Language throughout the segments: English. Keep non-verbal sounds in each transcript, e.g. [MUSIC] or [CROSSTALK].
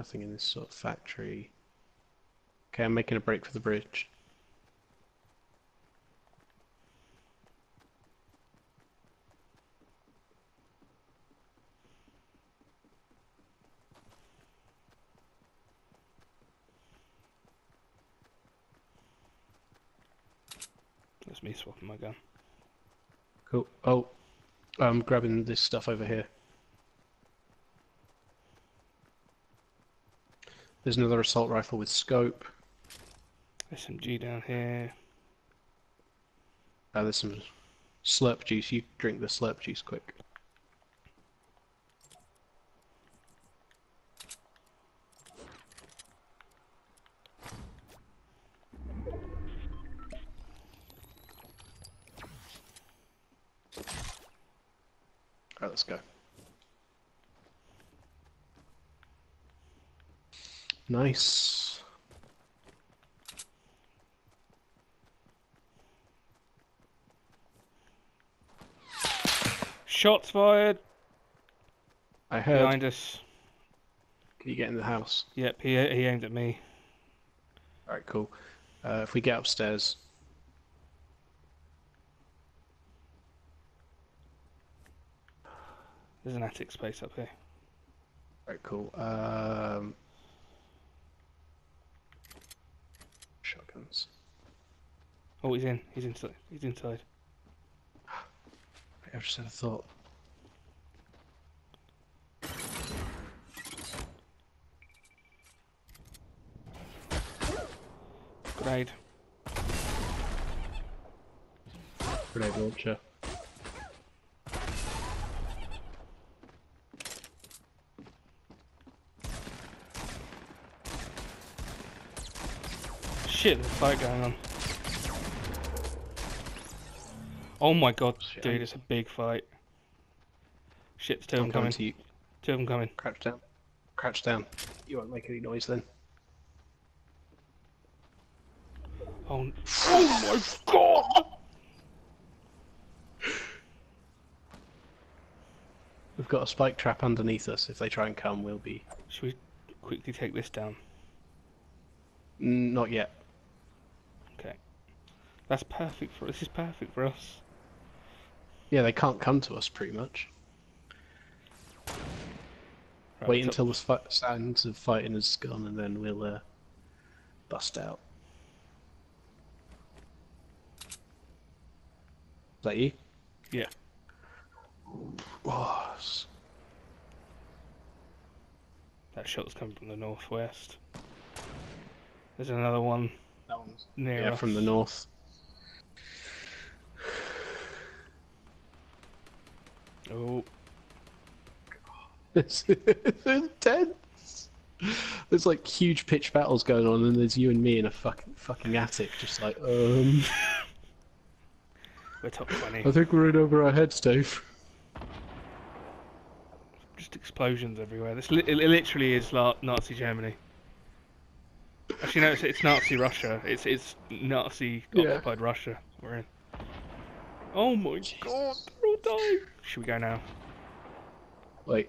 Nothing in this sort of factory. Okay, I'm making a break for the bridge. That's me swapping my gun. Cool. Oh, I'm grabbing this stuff over here. There's another assault rifle with scope. SMG down here. Uh, there's some slurp juice. You drink the slurp juice quick. Alright, let's go. Nice. Shots fired I heard. behind us. Can you get in the house? Yep, he, he aimed at me. Alright, cool. Uh, if we get upstairs, There's an attic space up here. alright, cool. Um, shotguns. Oh, he's in. He's inside. He's inside. I just had a thought. Grenade. Grenade launcher. Shit, there's a fight going on. Oh my god, Shit, dude, I'm- it's a big fight. Shit, two of them coming coming. to you. Two of them coming. Crouch down. Crouch down. You won't make any noise then. Oh, oh my god! We've got a spike trap underneath us. If they try and come, we'll be. Should we quickly take this down? Not yet. Okay. That's perfect for this is perfect for us. Yeah, they can't come to us pretty much. Right, Wait until the fi- sounds of fighting is gone, and then we'll uh, bust out. Is that you? Yeah. Oh, That shot's coming from the northwest. There's another one that one's near yeah from the north. Oh, It's [LAUGHS] it's intense. There's like huge pitch battles going on, and there's you and me in a fucking fucking attic, just like um. we're top 20. I think we're in over our heads, Dave. Just explosions everywhere. This li- it literally is like Nazi Germany. Actually, no, it's, it's Nazi Russia. It's it's Nazi Yeah. occupied Russia. We're in. Oh my god, they're all dying. Should we go now? Wait.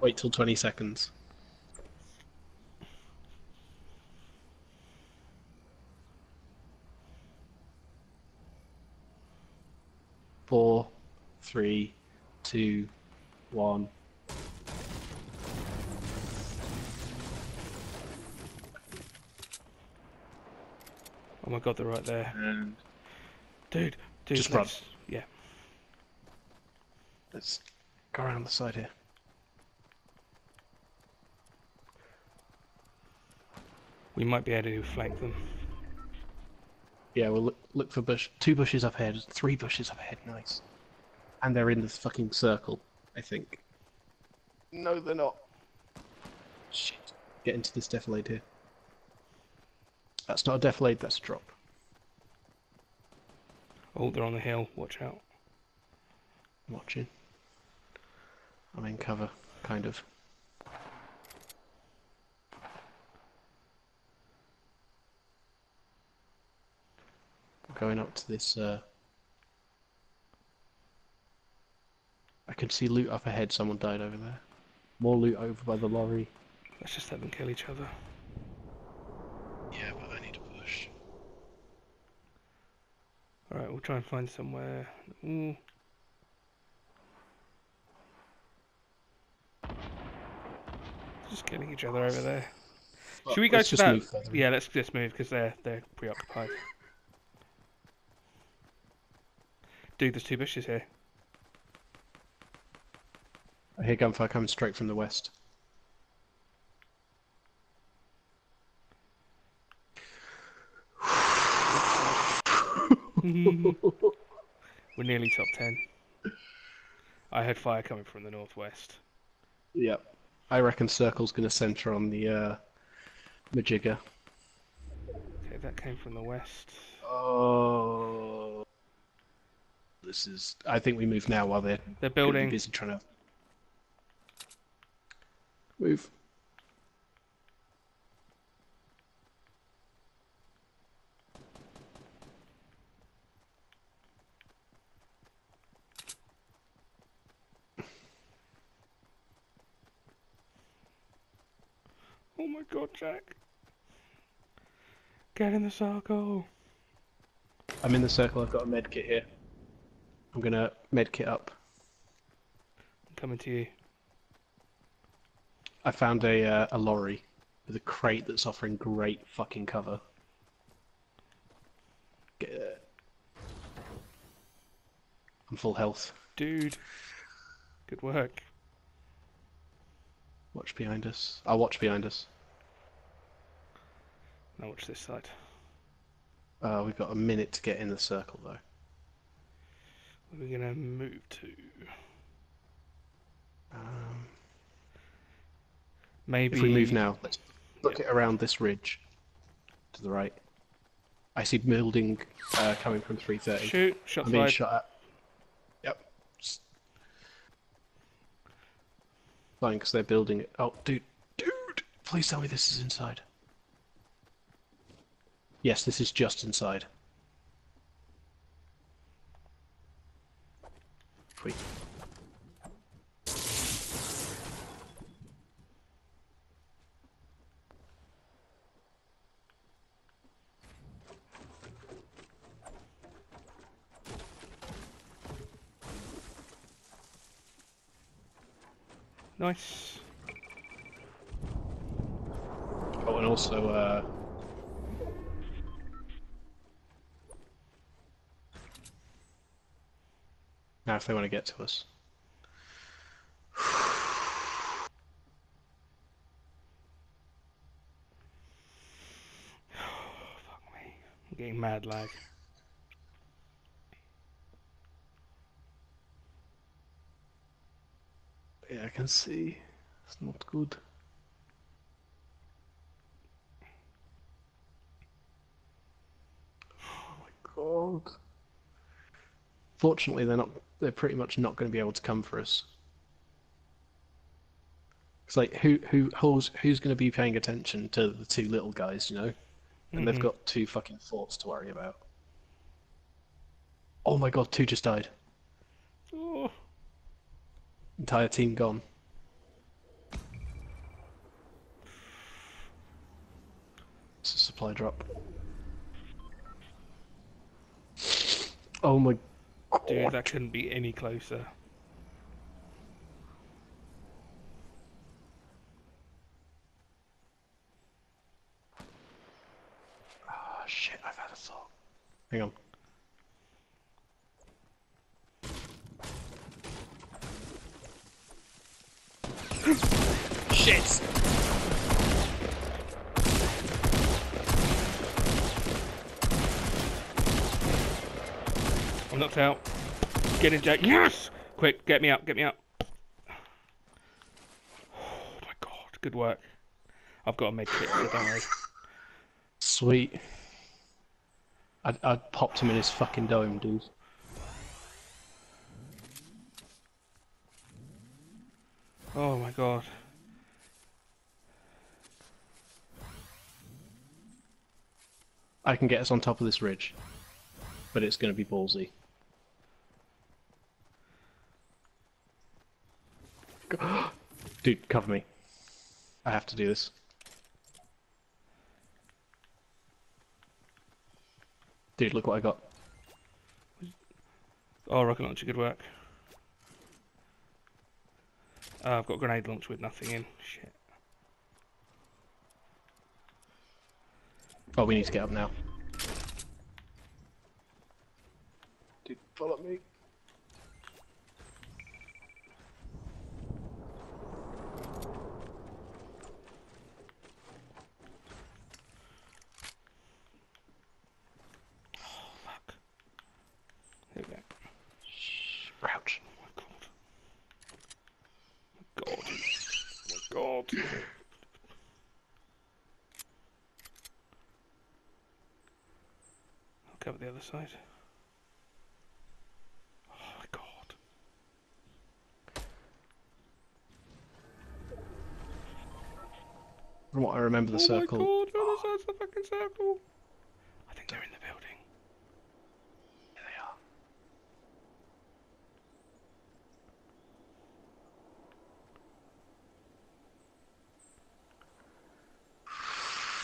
Wait till 20 seconds. Four, three, two, one. Oh my god, they're right there, And dude. Dude, Just let's- Yeah. let's go around the side here. We might be able to flank them. Yeah, we'll look, look for bush. Two bushes up ahead. Three bushes up ahead. Nice. And they're in the fucking circle, I think. No, they're not. Shit. Get into this defilade here. That's not a death defilade, that's a drop. Oh, they're on the hill. Watch out. I'm watching. I'm in cover, kind of. I'm going up to this, uh... I can see loot up ahead, someone died over there. More loot over by the lorry. Let's just let them kill each other. Yeah, but I need to push. Alright, we'll try and find somewhere. Ooh. Just killing each other over there. Should we go let's to just that? move further. Yeah, let's just move because they're they're preoccupied. Dude, there's two bushes here. I hear gunfire coming straight from the west. [LAUGHS] We're nearly top ten. I heard fire coming from the northwest. Yep. I reckon Circle's going to centre on the uh, Majigger. Okay, that came from the west. Oh. This is. I think we move now while they're They're building. busy trying to move. Oh my god, Jack! Get in the circle. I'm in the circle. I've got a med kit here. I'm gonna med kit up. I'm coming to you. I found a uh, a lorry with a crate that's offering great fucking cover. Get it. I'm full health. Dude. Good work. Watch behind us. I'll watch behind us. Now watch this side. Uh, we've got a minute to get in the circle though. We're we gonna move to? Um, Maybe if we move now, let's book it around this ridge to the right. I see building uh, coming from 330. Shoot, shot I'm being fired. shot at. Yep. S- Fine, because they're building it. Oh, dude, dude! Please tell me this is inside. Yes, this is just inside. Sweet. Nice. Oh, and also, uh... Now if they want to get to us. Fuck me. I'm getting mad lag. Yeah, I can see. It's not good. Oh my god. Fortunately, they're not. They're pretty much not going to be able to come for us. It's like who who who's who's going to be paying attention to the two little guys, you know? And they've Mhm. got two fucking forts to worry about. Oh my god, two just died. Oh, Entire team gone. It's a supply drop. Oh my dude, that couldn't be any closer. Oh shit, I've had a thought. Hang on. shit! I'm knocked out. Get in, Jack. Yes! Quick, get me up, get me up. Oh my god, good work. I've got a med kit, so don't worry. Sweet. I I popped him in his fucking dome, dude. Oh my god. I can get us on top of this ridge, but it's going to be ballsy. Dude, cover me. I have to do this. Dude, look what I got. Oh, rocket launcher, good work. Oh, I've got a grenade launcher with nothing in. Shit. Oh, we need to get up now. Dude, follow me. Fuck. Here we go. Crouch. Oh my god. Oh my god. I'll the other side. Oh my god. From what I remember, the oh circle. my god, the other side's the fucking circle. I think they're in the building. Here they are.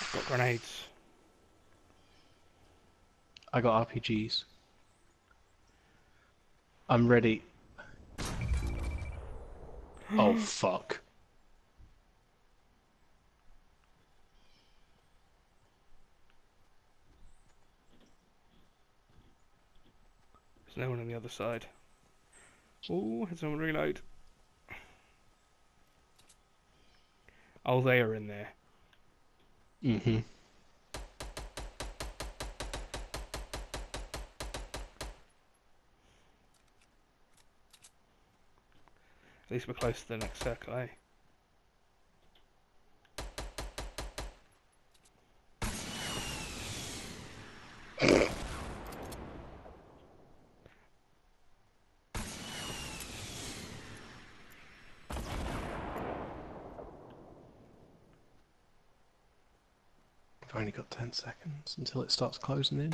I've got grenades. I got RPGs. I'm ready. oh [GASPS] fuck. There's no one on the other side. Oh, had someone reload. Oh, they are in there. Mm-hmm. At least we're close to the next circle, eh? I've only got 10 seconds until it starts closing in.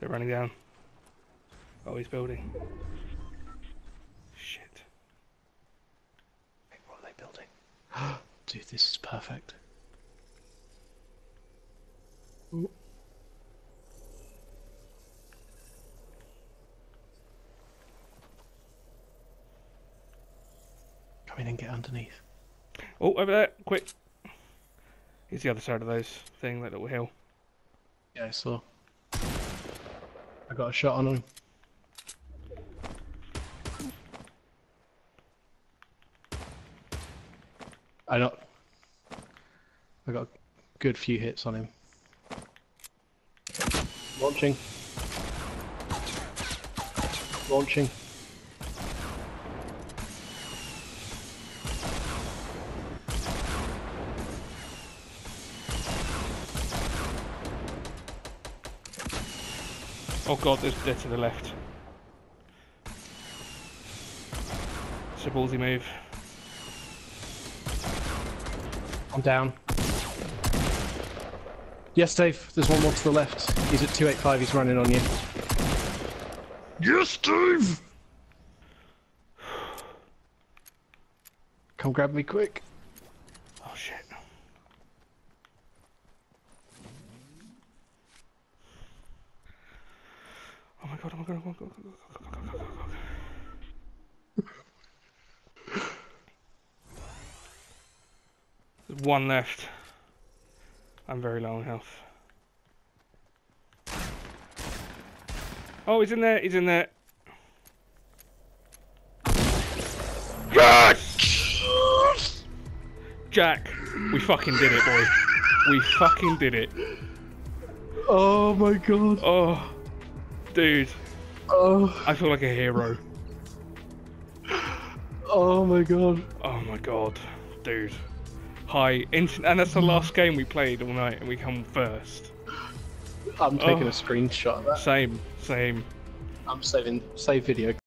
They're running down. Oh, he's building. Shit. Wait, what are they building? [GASPS] Dude, this is perfect. Ooh. Come in and get underneath. Oh, over there! Quick! He's the other side of those thing, that little hill. Yeah, I saw. I got a shot on him. I not. I got a good few hits on him. Launching. Launching. Oh god, there's dead to the left. It's a ballsy move. I'm down. Yes, Dave. There's one more to the left. He's at 285. He's running on you. Yes, Dave. Come grab me quick. Oh shit. Oh my god, oh my god, oh my god, oh my god, oh my god, oh my god, oh my god. There's one left. I'm very low on health. Oh, he's in there, he's in there. Yes! Jack, we fucking did it, boy. We fucking did it. Oh my god. Oh, dude, Oh, I feel like a hero. oh my god. Oh my god, dude. Hi, and that's the last game we played all night, and we come first. I'm taking Oh. a screenshot of that. Same, same. I'm saving save video